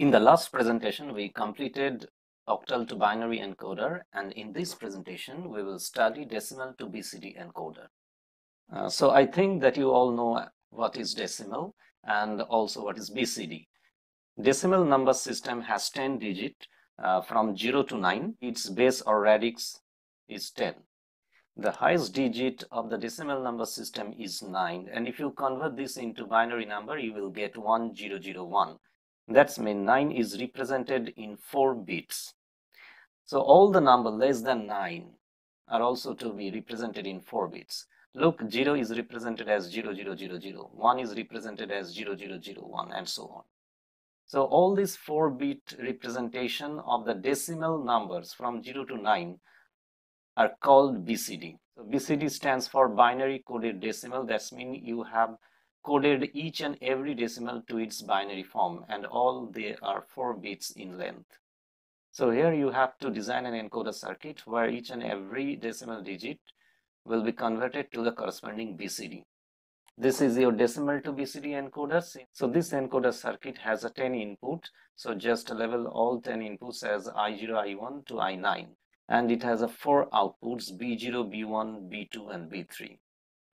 In the last presentation, we completed octal to binary encoder and in this presentation, we will study decimal to BCD encoder. Uh, so I think that you all know what is decimal and also what is BCD. Decimal number system has 10 digit uh, from 0 to 9. Its base or radix is 10. The highest digit of the decimal number system is 9 and if you convert this into binary number you will get 1001. That's mean 9 is represented in 4 bits. So all the number less than 9 are also to be represented in 4 bits. Look, 0 is represented as 0000, 0, 0, 0. 1 is represented as 0, 0, 0, 0001 and so on. So all these 4 bit representation of the decimal numbers from 0 to 9 are called BCD. So BCD stands for binary coded decimal. That's mean you have coded each and every decimal to its binary form and all they are 4 bits in length. So here you have to design an encoder circuit where each and every decimal digit will be converted to the corresponding BCD. This is your decimal to BCD encoder. So this encoder circuit has a 10 input. So just level all 10 inputs as I0, I1 to I9 and it has a four outputs B0, B1, B2 and B3.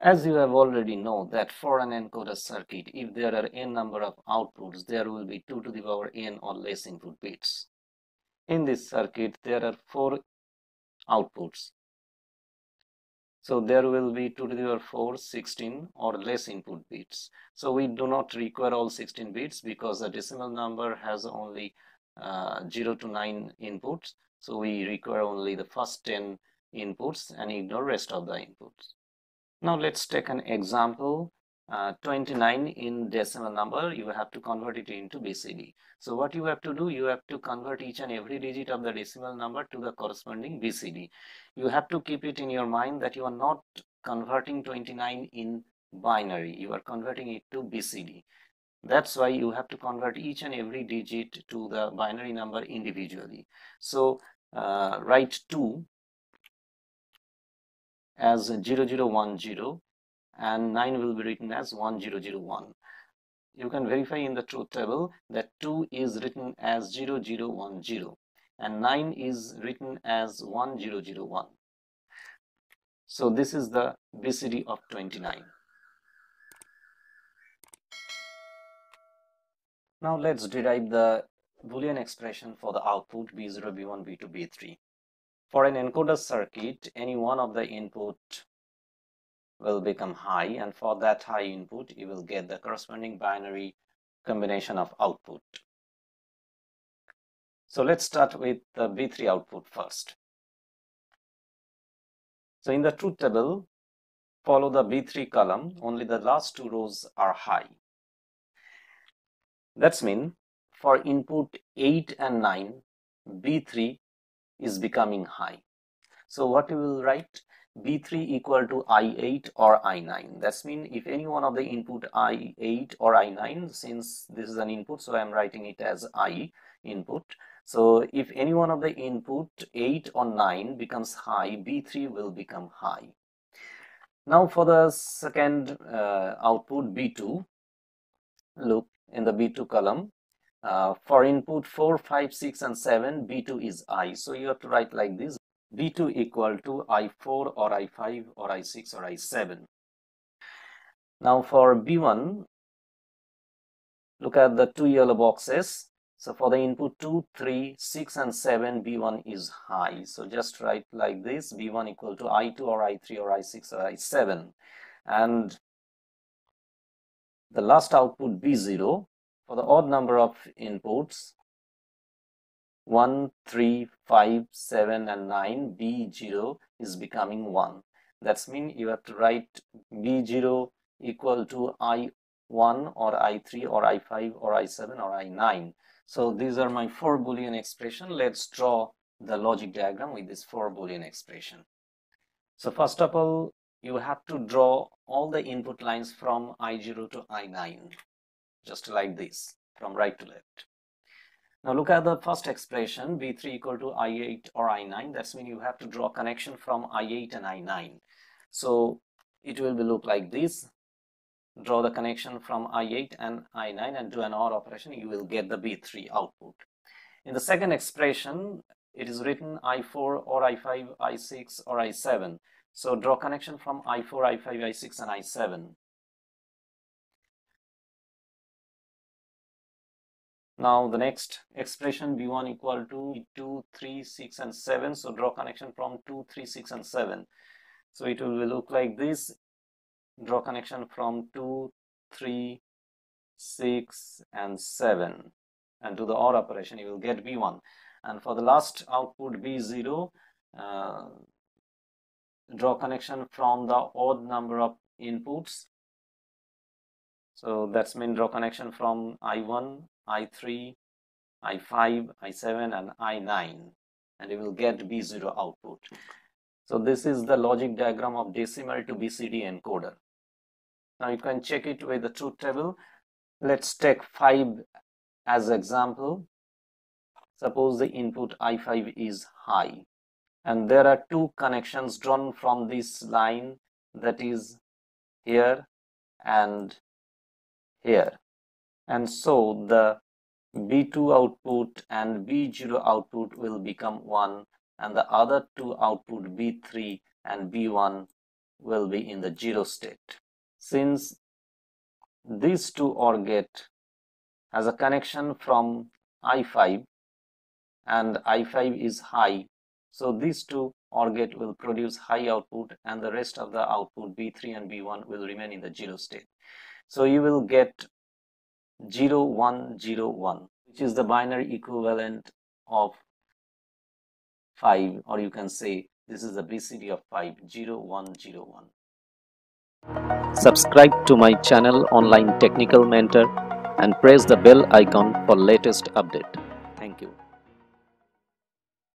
As you have already know that for an encoder circuit, if there are n number of outputs, there will be 2 to the power n or less input bits. In this circuit, there are four outputs. So there will be 2 to the power 4, 16 or less input bits. So we do not require all 16 bits because the decimal number has only uh, 0 to 9 inputs. So we require only the first 10 inputs and ignore rest of the inputs. Now let's take an example. Uh, 29 in decimal number, you have to convert it into BCD. So what you have to do, you have to convert each and every digit of the decimal number to the corresponding BCD. You have to keep it in your mind that you are not converting 29 in binary, you are converting it to BCD. That's why you have to convert each and every digit to the binary number individually. So uh, write 2 as 0010 and 9 will be written as 1001. You can verify in the truth table that 2 is written as 0010 and 9 is written as 1001. So this is the BCD of 29. Now let's derive the Boolean expression for the output B0, B1, B2, B3. For an encoder circuit, any one of the input will become high and for that high input you will get the corresponding binary combination of output. So let's start with the B3 output first. So in the truth table, follow the B3 column, only the last two rows are high. That's mean for input 8 and 9, B3 is becoming high. So what we will write? B3 equal to I8 or I9. That's mean if any one of the input I8 or I9, since this is an input, so I'm writing it as I input. So if any one of the input 8 or 9 becomes high, B3 will become high. Now for the second uh, output B2, look in the B2 column, uh, for input 4, 5, 6 and 7, B2 is I. So you have to write like this, B2 equal to I4 or I5 or I6 or I7. Now for B1, look at the two yellow boxes. So for the input 2, 3, 6 and 7, B1 is high. So just write like this, B1 equal to I2 or I3 or I6 or I7. And the last output B0 for the odd number of inputs 1 3 5 7 and 9 b0 is becoming 1 that's mean you have to write b0 equal to i1 or i3 or i5 or i7 or i9 so these are my four boolean expression. Let's draw the logic diagram with this four boolean expression. So first of all you have to draw all the input lines from i0 to i9 just like this from right to left. Now look at the first expression B3 equal to I8 or I9 that's mean you have to draw connection from I8 and I9 so it will be look like this draw the connection from I8 and I9 and do an OR operation, you will get the B3 output. In the second expression, it is written I4 or I5, I6 or I7. So draw connection from I4, I5, I6 and I7. Now the next expression B1 equal to 2, 3, 6 and 7. So draw connection from 2, 3, 6 and 7. So it will look like this. Draw connection from 2, 3, 6 and 7 and do the OR operation you will get B1 and for the last output B0 uh, draw connection from the odd number of inputs so that's mean draw connection from I1 I3, I5, I7 and I9 and you will get B0 output. So this is the logic diagram of decimal to BCD encoder. Now you can check it with the truth table. Let's take 5 as example. Suppose the input I5 is high and there are two connections drawn from this line that is here and here and so the B2 output and B0 output will become 1 and the other two output B3 and B1 will be in the 0 state. Since these two OR gate has a connection from I5 and I5 is high, so these two OR gate will produce high output and the rest of the output B3 and B1 will remain in the 0 state. So you will get 0101 which is the binary equivalent of 5 or you can say this is the BCD of 50101. Subscribe to my channel online technical mentor and press the bell icon for latest update. Thank you.